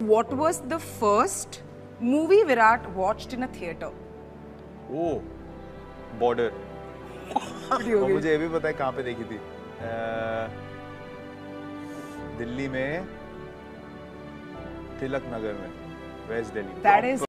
What was the first movie Virat watched in a theater? ओ बॉर्डर बड़ी मुझे ये भी पता है कहाँ पे देखी थी अ, दिल्ली में तिलक नगर में वेस्ट दिल्ली